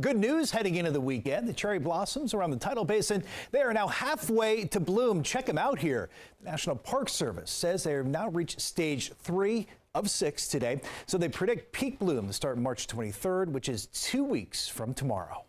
Good news heading into the weekend. The cherry blossoms around the tidal basin, they are now halfway to bloom. Check them out here. The National Park Service says they have now reached stage three of six today. So they predict peak bloom to start March 23rd, which is two weeks from tomorrow.